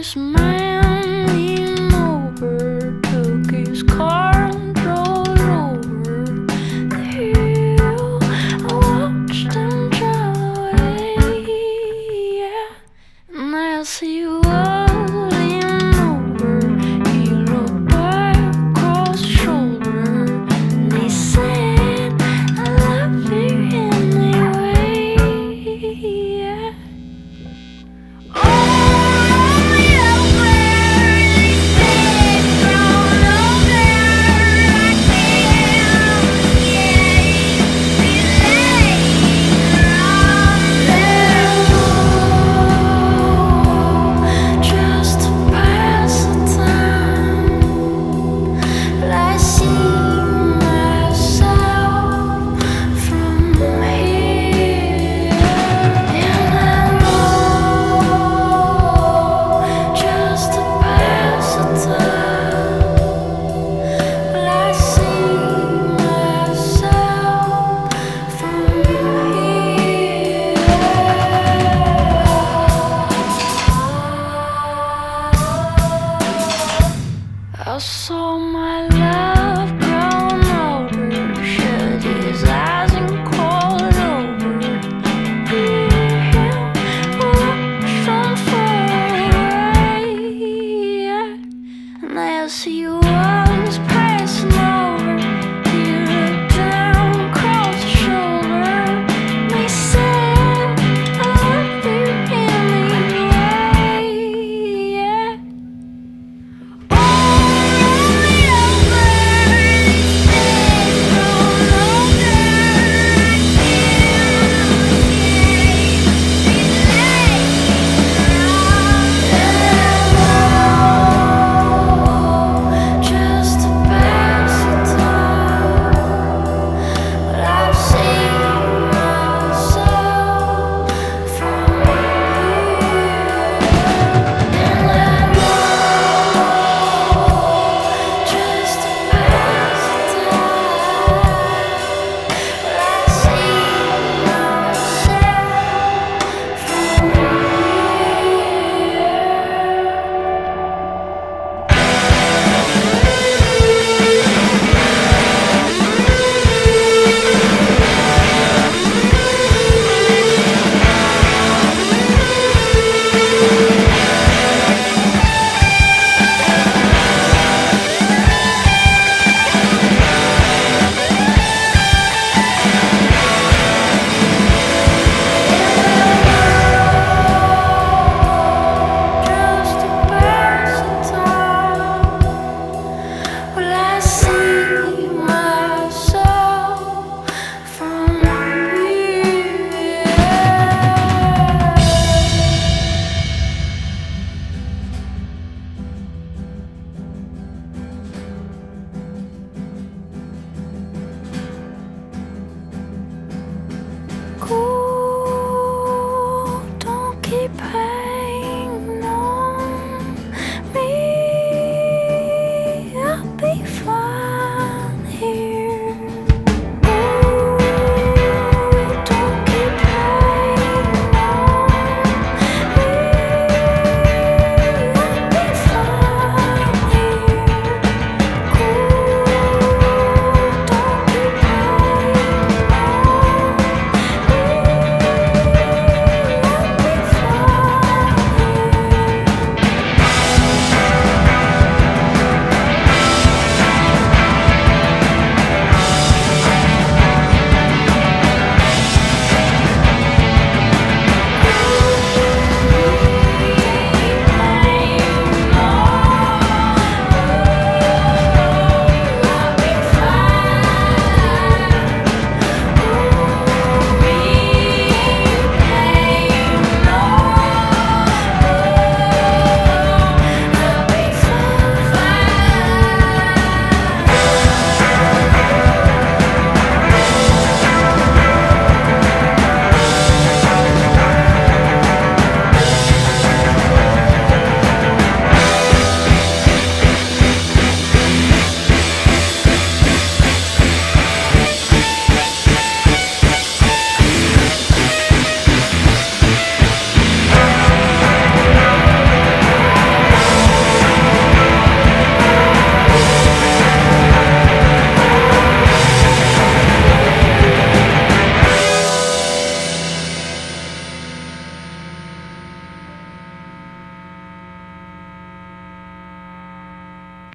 this man just you